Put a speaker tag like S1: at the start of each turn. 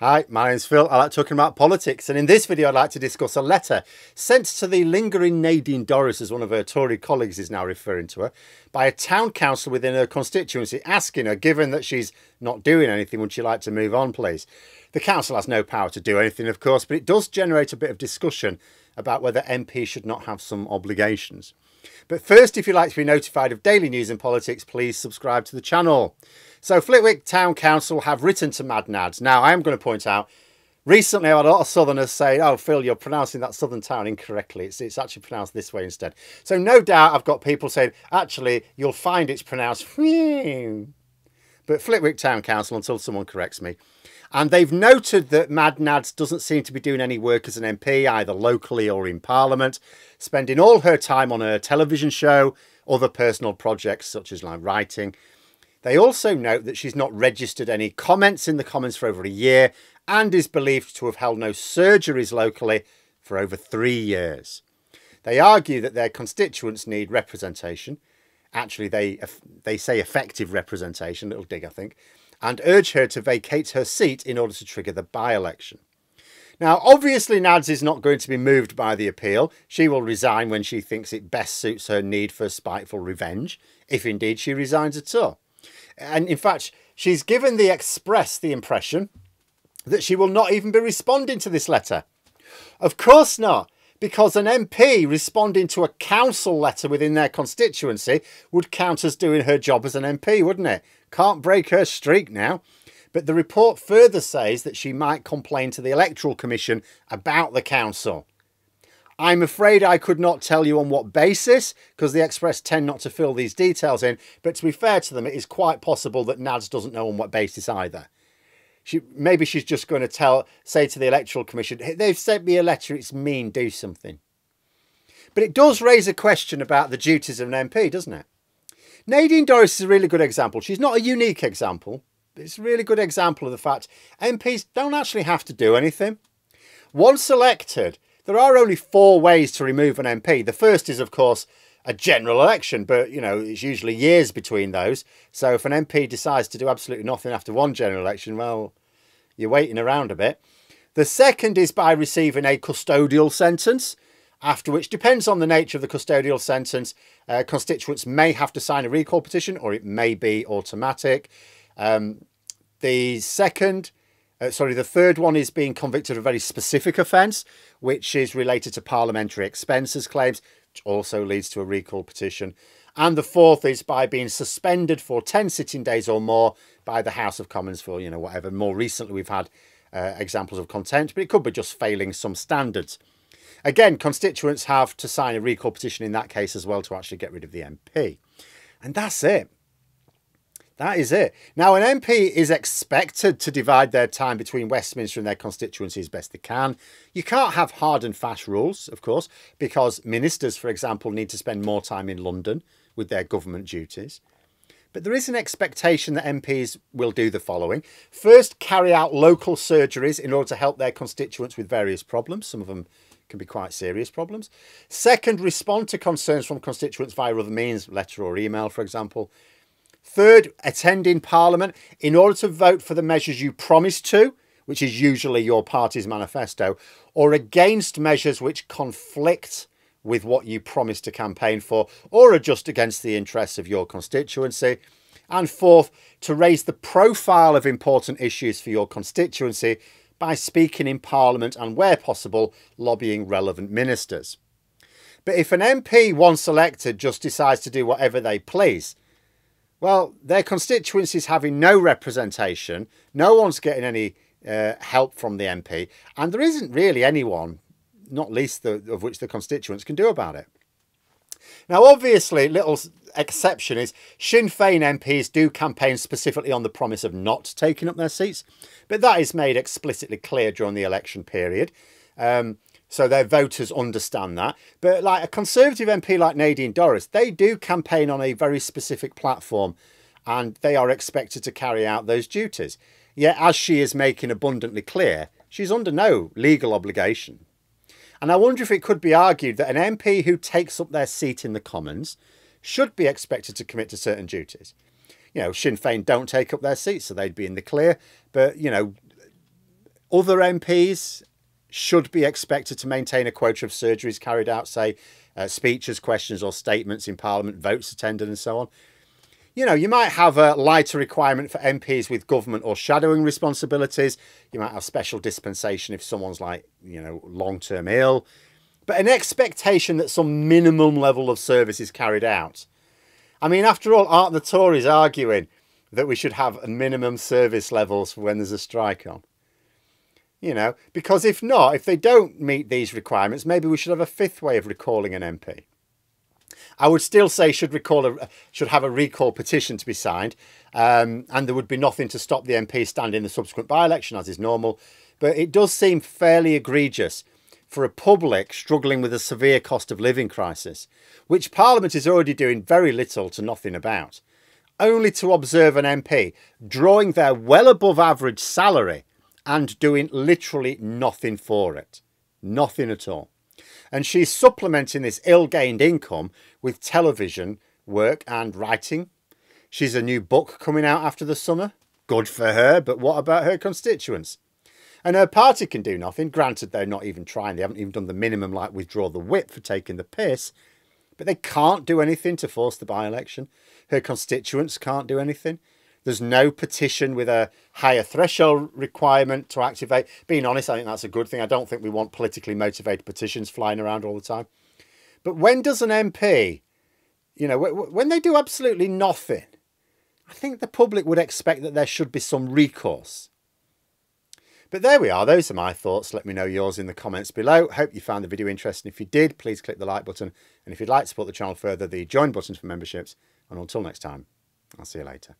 S1: Hi, my name's Phil. I like talking about politics, and in this video, I'd like to discuss a letter sent to the lingering Nadine Dorries, as one of her Tory colleagues is now referring to her, by a town council within her constituency, asking her, given that she's not doing anything, would she like to move on, please? The council has no power to do anything, of course, but it does generate a bit of discussion about whether MPs should not have some obligations. But first, if you'd like to be notified of daily news and politics, please subscribe to the channel. So Flitwick Town Council have written to Mad Nads. Now, I am going to point out, recently I had a lot of Southerners say, oh, Phil, you're pronouncing that Southern town incorrectly. It's, it's actually pronounced this way instead. So no doubt I've got people saying, actually, you'll find it's pronounced but Flitwick Town Council until someone corrects me. And they've noted that Mad Nads doesn't seem to be doing any work as an MP, either locally or in Parliament, spending all her time on her television show, other personal projects such as like writing. They also note that she's not registered any comments in the Commons for over a year and is believed to have held no surgeries locally for over three years. They argue that their constituents need representation. Actually, they, they say effective representation, little dig, I think, and urge her to vacate her seat in order to trigger the by-election. Now, obviously, Nads is not going to be moved by the appeal. She will resign when she thinks it best suits her need for spiteful revenge, if indeed she resigns at all. And in fact, she's given the Express the impression that she will not even be responding to this letter. Of course not, because an MP responding to a council letter within their constituency would count as doing her job as an MP, wouldn't it? Can't break her streak now. But the report further says that she might complain to the Electoral Commission about the council. I'm afraid I could not tell you on what basis, because the Express tend not to fill these details in, but to be fair to them, it is quite possible that NADS doesn't know on what basis either. She, maybe she's just going to tell, say to the Electoral Commission, they've sent me a letter, it's mean, do something. But it does raise a question about the duties of an MP, doesn't it? Nadine Dorries is a really good example. She's not a unique example, but it's a really good example of the fact MPs don't actually have to do anything. Once elected, there are only four ways to remove an MP. The first is, of course, a general election, but you know, it's usually years between those. So if an MP decides to do absolutely nothing after one general election, well, you're waiting around a bit. The second is by receiving a custodial sentence, after which depends on the nature of the custodial sentence. Uh, constituents may have to sign a recall petition or it may be automatic. Um, the second uh, sorry, the third one is being convicted of a very specific offence, which is related to parliamentary expenses claims, which also leads to a recall petition. And the fourth is by being suspended for 10 sitting days or more by the House of Commons for, you know, whatever. More recently, we've had uh, examples of contempt, but it could be just failing some standards. Again, constituents have to sign a recall petition in that case as well to actually get rid of the MP. And that's it. That is it. Now, an MP is expected to divide their time between Westminster and their constituency as best they can. You can't have hard and fast rules, of course, because ministers, for example, need to spend more time in London with their government duties. But there is an expectation that MPs will do the following. First, carry out local surgeries in order to help their constituents with various problems. Some of them can be quite serious problems. Second, respond to concerns from constituents via other means, letter or email, for example. Third, attend in Parliament in order to vote for the measures you promised to, which is usually your party's manifesto, or against measures which conflict with what you promised to campaign for, or are just against the interests of your constituency. And fourth, to raise the profile of important issues for your constituency by speaking in Parliament and, where possible, lobbying relevant ministers. But if an MP, once elected, just decides to do whatever they please, well, their constituencies having no representation, no one's getting any uh, help from the MP, and there isn't really anyone, not least the, of which the constituents can do about it. Now, obviously, little exception is Sinn Féin MPs do campaign specifically on the promise of not taking up their seats, but that is made explicitly clear during the election period. Um, so their voters understand that. But like a Conservative MP like Nadine Dorries, they do campaign on a very specific platform and they are expected to carry out those duties. Yet, as she is making abundantly clear, she's under no legal obligation. And I wonder if it could be argued that an MP who takes up their seat in the Commons should be expected to commit to certain duties. You know, Sinn Féin don't take up their seats, so they'd be in the clear. But, you know, Other MPs should be expected to maintain a quota of surgeries carried out, say, uh, speeches, questions, or statements in Parliament, votes attended, and so on. You know, you might have a lighter requirement for MPs with government or shadowing responsibilities. You might have special dispensation if someone's like, you know, long term ill. But an expectation that some minimum level of service is carried out. I mean, after all, aren't the Tories arguing that we should have a minimum service levels for when there's a strike on? You know, because if not, if they don't meet these requirements, maybe we should have a fifth way of recalling an MP. I would still say should recall a, should have a recall petition to be signed, um, and there would be nothing to stop the MP standing in the subsequent by-election as is normal. But it does seem fairly egregious for a public struggling with a severe cost of living crisis, which Parliament is already doing very little to nothing about, only to observe an MP drawing their well above average salary and doing literally nothing for it. Nothing at all. And she's supplementing this ill gained income with television work and writing. She's a new book coming out after the summer. Good for her, but what about her constituents? And her party can do nothing. Granted, they're not even trying. They haven't even done the minimum, like withdraw the whip for taking the piss. But they can't do anything to force the by election. Her constituents can't do anything. There's no petition with a higher threshold requirement to activate. Being honest, I think that's a good thing. I don't think we want politically motivated petitions flying around all the time. But when does an MP, you know, when they do absolutely nothing, I think the public would expect that there should be some recourse. But there we are. Those are my thoughts. Let me know yours in the comments below. Hope you found the video interesting. If you did, please click the like button. And if you'd like to support the channel further, the join button for memberships. And until next time, I'll see you later.